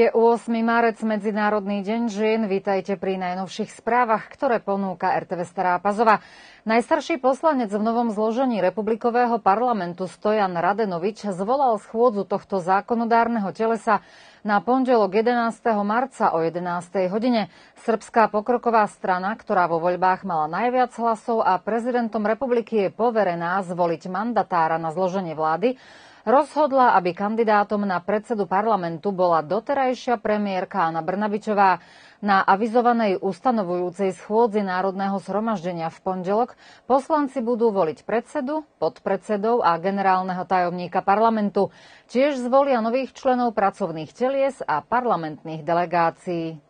Je 8. marec, Medzinárodný deň žien. Vítajte pri najnovších správach, ktoré ponúka RTV Stará Pazova. Najstarší poslanec v novom zložení republikového parlamentu Stojan Radenovič zvolal schôdzu tohto zákonodárneho telesa na pondelok 11. marca o 11. hodine. Srbská pokroková strana, ktorá vo voľbách mala najviac hlasov a prezidentom republiky je poverená zvoliť mandatára na zloženie vlády, rozhodla, aby kandidátom na predsedu parlamentu bola doterajšia premiérka Anna Brnabičová. Na avizovanej ustanovujúcej schôdzi Národného zhromaždenia v pondelok poslanci budú voliť predsedu, podpredsedov a generálneho tajomníka parlamentu. Tiež zvolia nových členov pracovných telies a parlamentných delegácií.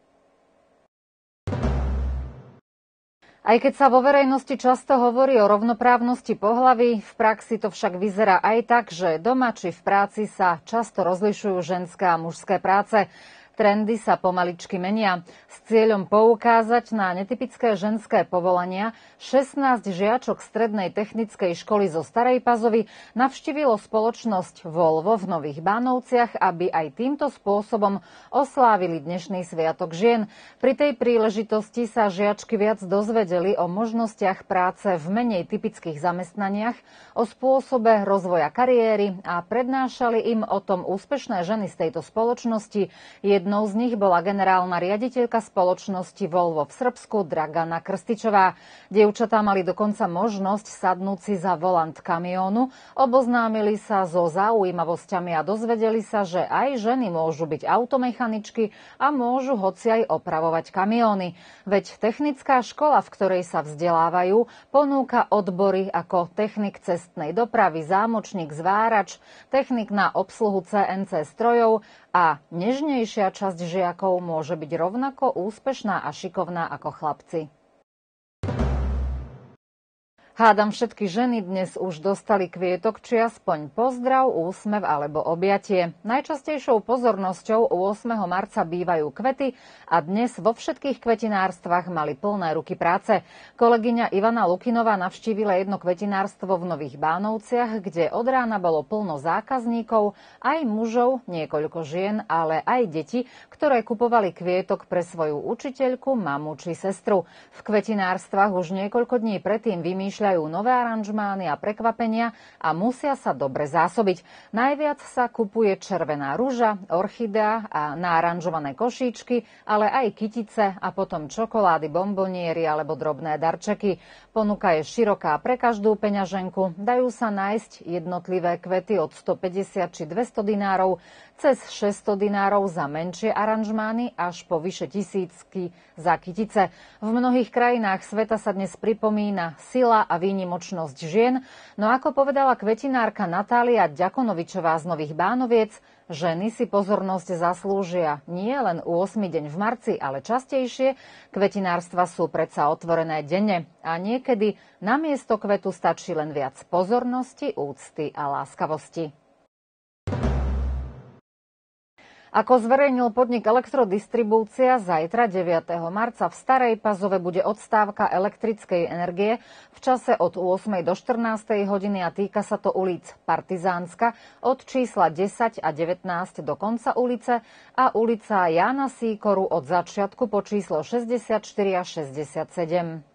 Aj keď sa vo verejnosti často hovorí o rovnoprávnosti pohlaví, v praxi to však vyzerá aj tak, že doma či v práci sa často rozlišujú ženské a mužské práce. Trendy sa pomaličky menia. S cieľom poukázať na netypické ženské povolania 16 žiačok Strednej technickej školy zo Starej Pazovy navštívilo spoločnosť Volvo v Nových Bánovciach, aby aj týmto spôsobom oslávili dnešný sviatok žien. Pri tej príležitosti sa žiačky viac dozvedeli o možnostiach práce v menej typických zamestnaniach, o spôsobe rozvoja kariéry a prednášali im o tom úspešné ženy z tejto spoločnosti. Jedno Jednou z nich bola generálna riaditeľka spoločnosti Volvo v Srbsku Dragana Krstičová. Dievčatá mali dokonca možnosť sadnúť si za volant kamiónu, oboznámili sa so zaujímavosťami a dozvedeli sa, že aj ženy môžu byť automechaničky a môžu hoci aj opravovať kamióny. Veď technická škola, v ktorej sa vzdelávajú, ponúka odbory ako technik cestnej dopravy, zámočník, zvárač, technik na obsluhu CNC strojov a nežnejšia časť žiakov môže byť rovnako úspešná a šikovná ako chlapci. Hádam, všetky ženy dnes už dostali kvietok, či aspoň pozdrav, úsmev alebo objatie. Najčastejšou pozornosťou 8. marca bývajú kvety a dnes vo všetkých kvetinárstvách mali plné ruky práce. Kolegyňa Ivana Lukinová navštívila jedno kvetinárstvo v Nových Bánovciach, kde od rána bolo plno zákazníkov, aj mužov, niekoľko žien, ale aj deti, ktoré kupovali kvietok pre svoju učiteľku, mamu či sestru. V kvetinárstvách už niekoľko dní predtým vymýšľali ponúkajú nové aranžmány a prekvapenia a musia sa dobre zásobiť. Najviac sa kupuje červená rúža, orchidea a naaranžované košíčky, ale aj kytice a potom čokolády, bomboniery alebo drobné darčeky. Ponuka je široká pre každú peňaženku. Dajú sa nájsť jednotlivé kvety od 150 či 200 dinárov cez 600 dinárov za menšie aranžmány až po vyše tisícky za kytice. V mnohých krajinách sveta sa dnes pripomína sila a výnimočnosť žien, no ako povedala kvetinárka Natália Ďakonovičová z Nových Bánoviec, ženy si pozornosť zaslúžia nie len u 8 deň v marci, ale častejšie. Kvetinárstva sú predsa otvorené denne a niekedy na miesto kvetu stačí len viac pozornosti, úcty a láskavosti. Ako zverejnil podnik Elektrodistribúcia, zajtra 9. marca v Starej Pazove bude odstávka elektrickej energie v čase od 8. do 14. hodiny a týka sa to ulic Partizánska od čísla 10 a 19 do konca ulice a ulica Jana Síkoru od začiatku po číslo 64 a 67.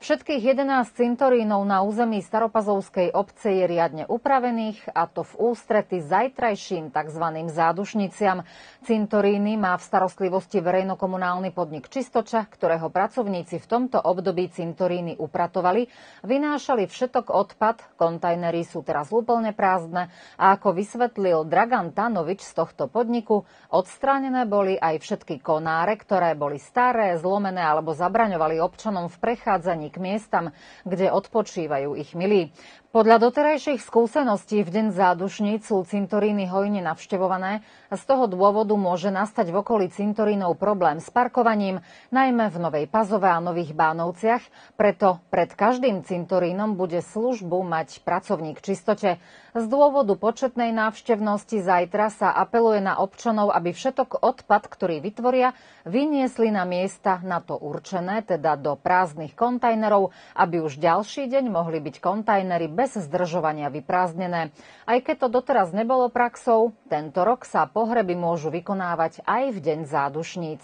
Všetkých 11 cintorínov na území Staropazovskej obce je riadne upravených a to v ústrety zajtrajším tzv. zádušniciam. Cintoríny má v starostlivosti verejnokomunálny podnik Čistoča, ktorého pracovníci v tomto období cintoríny upratovali, vynášali všetok odpad, kontajnery sú teraz úplne prázdne a ako vysvetlil Dragan Tanovič z tohto podniku, odstránené boli aj všetky konáre, ktoré boli staré, zlomené alebo zabraňovali občanom v prechádzaní k miestam, kde odpočívajú ich milí. Podľa doterajších skúseností v deň zádušníc sú cintoríny hojne navštevované a z toho dôvodu môže nastať v okolí cintorínov problém s parkovaním, najmä v Novej Pazove a Nových Bánovciach, preto pred každým cintorínom bude službu mať pracovník čistote. Z dôvodu početnej návštevnosti zajtra sa apeluje na občanov, aby všetok odpad, ktorý vytvoria, vyniesli na miesta na to určené, teda do prázdnych kontajnerov kontajnerov, aby už ďalší deň mohli byť kontajnery bez zdržovania vyprázdnené. Aj keď to doteraz nebolo praxou, tento rok sa pohreby môžu vykonávať aj v deň zádušníc.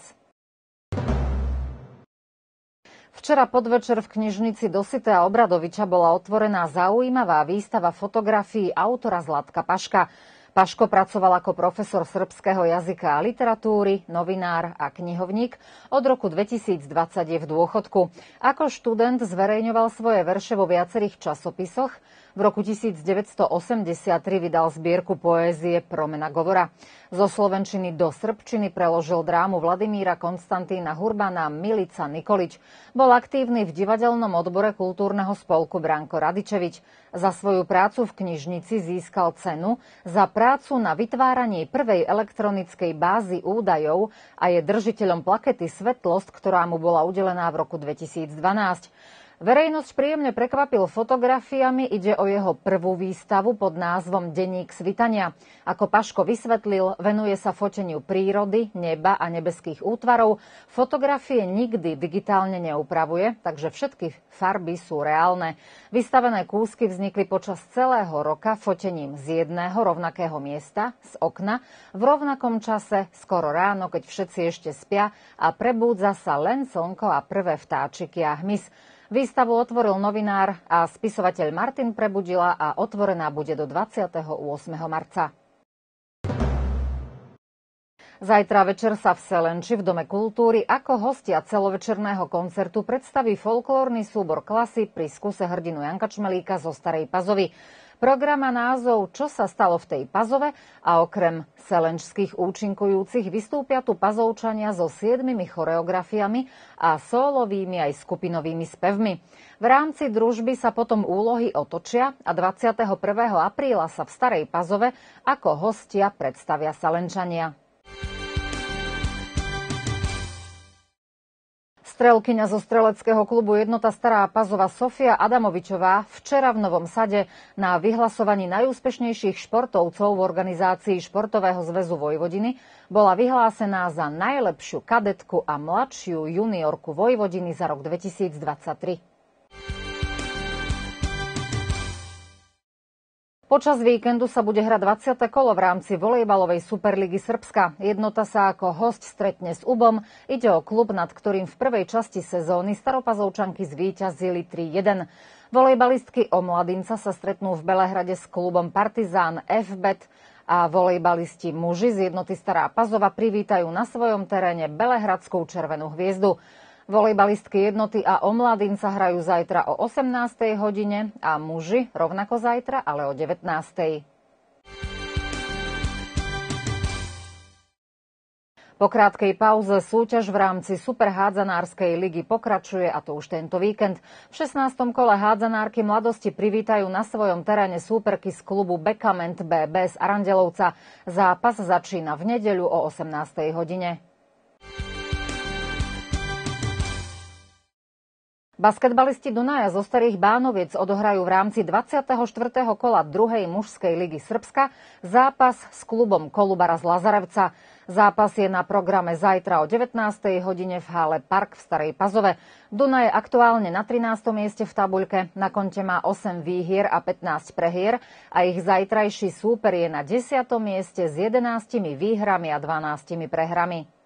Včera podvečer v knižnici Dositea Obradoviča bola otvorená zaujímavá výstava fotografií autora Zlatka Paška. Paško pracoval ako profesor srbského jazyka a literatúry, novinár a knihovník. Od roku 2020 je v dôchodku. Ako študent zverejňoval svoje verše vo viacerých časopisoch. V roku 1983 vydal zbierku poézie Promena Govora. Zo slovenčiny do srbčiny preložil drámu Vladimíra Konstantína Hurbana Milica Nikolič. Bol aktívny v divadelnom odbore kultúrneho spolku Branko Radičevič. Za svoju prácu v knižnici získal cenu za prácu na vytváranie prvej elektronickej bázy údajov a je držiteľom plakety Svetlosť, ktorá mu bola udelená v roku 2012. Verejnosť príjemne prekvapil fotografiami, ide o jeho prvú výstavu pod názvom Denník svitania. Ako Paško vysvetlil, venuje sa foteniu prírody, neba a nebeských útvarov. Fotografie nikdy digitálne neupravuje, takže všetky farby sú reálne. Vystavené kúsky vznikli počas celého roka fotením z jedného rovnakého miesta, z okna, v rovnakom čase, skoro ráno, keď všetci ešte spia a prebúdza sa len slnko a prvé vtáčiky a hmyz. Výstavu otvoril novinár a spisovateľ Martin Prebudila a otvorená bude do 28. marca. Zajtra večer sa v Selenči v Dome kultúry ako hostia celovečerného koncertu predstaví folklórny súbor klasy pri skuse hrdinu Janka Čmelíka zo Starej Pazovy. Program má názov Čo sa stalo v tej Pazove a okrem selenčských účinkujúcich vystúpia tu pazovčania so siedmimi choreografiami a solovými aj skupinovými spevmi. V rámci družby sa potom úlohy otočia a 21. apríla sa v Starej Pazove ako hostia predstavia Salenčania. Strelkyňa zo streleckého klubu Jednota Stará Pazova Sofia Adamovičová včera v Novom Sade na vyhlasovaní najúspešnejších športovcov v organizácii Športového zväzu Vojvodiny bola vyhlásená za najlepšiu kadetku a mladšiu juniorku Vojvodiny za rok 2023. Počas víkendu sa bude hrať 20. kolo v rámci volejbalovej Superligy Srbska. Jednota sa ako host stretne s UBom. Ide o klub, nad ktorým v prvej časti sezóny staropazovčanky zvíťazili 3-1. Volejbalistky o mladinca sa stretnú v Belehrade s klubom Partizán FBet a volejbalisti muži z jednoty Stará Pazova privítajú na svojom teréne Belehradskú červenú hviezdu. Volejbalistky jednoty a omladinca hrajú zajtra o 18. hodine a muži rovnako zajtra, ale o 19. Po krátkej pauze súťaž v rámci superhádzanárskej ligy pokračuje a to už tento víkend. V 16. kole hádzanárky mladosti privítajú na svojom teréne súperky z klubu Bekament BB z Arandelovca. Zápas začína v nedeľu o 18. hodine. Basketbalisti Dunaja zo Starých Bánoviec odohrajú v rámci 24. kola druhej mužskej ligy Srbska zápas s klubom Kolubara z Lazarevca. Zápas je na programe zajtra o 19. hodine v hale Park v Starej Pazove. Dunaj je aktuálne na 13. mieste v tabuľke, na konte má 8 výhier a 15 prehier a ich zajtrajší súper je na 10. mieste s 11 výhrami a 12 prehrami.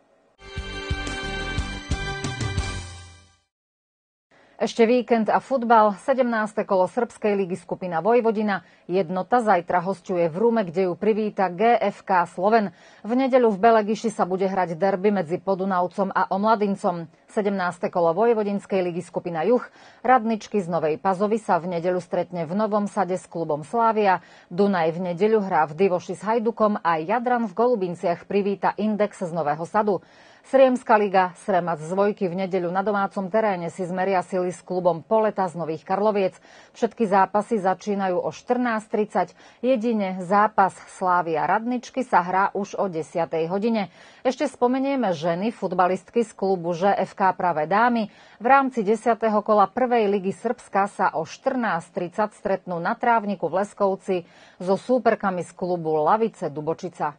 Ešte víkend a futbal, 17. kolo Srbskej ligy skupina Vojvodina. Jednota zajtra hostuje v Rúme, kde ju privíta GFK Sloven. V nedeľu v Belegiši sa bude hrať derby medzi Podunavcom a Omladincom. 17. kolo Vojvodinskej ligy skupina Juch. Radničky z Novej Pazovy sa v nedeľu stretne v Novom sade s klubom Slávia. Dunaj v nedeľu hrá v Divoši s Hajdukom a Jadran v Golubinciach privíta Index z Nového sadu. Sriemska liga Sremac z Vojky v nedeľu na domácom teréne si zmeria sily s klubom Poleta z Nových Karloviec. Všetky zápasy začínajú o 14.30. Jedine zápas Slávy a Radničky sa hrá už o 10. hodine. Ešte spomenieme ženy, futbalistky z klubu ŽFK Pravé dámy. V rámci 10. kola prvej ligy Srbska sa o 14.30 stretnú na trávniku v Leskovci so súperkami z klubu Lavice Dubočica.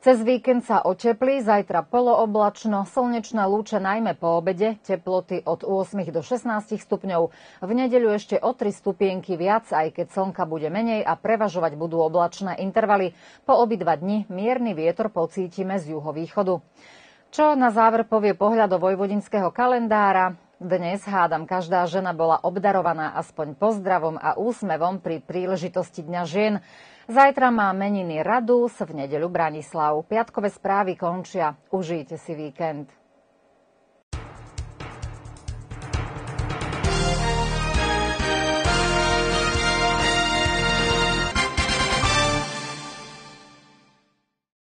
Cez víkend sa oteplí, zajtra polooblačno, slnečná lúče najmä po obede, teploty od 8 do 16 stupňov. V nedeľu ešte o 3 stupienky viac, aj keď slnka bude menej a prevažovať budú oblačné intervaly. Po obidva dni mierny vietor pocítime z juhovýchodu. Čo na záver povie pohľad do vojvodinského kalendára? Dnes, hádam, každá žena bola obdarovaná aspoň pozdravom a úsmevom pri príležitosti Dňa žien. Zajtra má meniny Radus, v nedeľu Branislav. Piatkové správy končia. Užijte si víkend.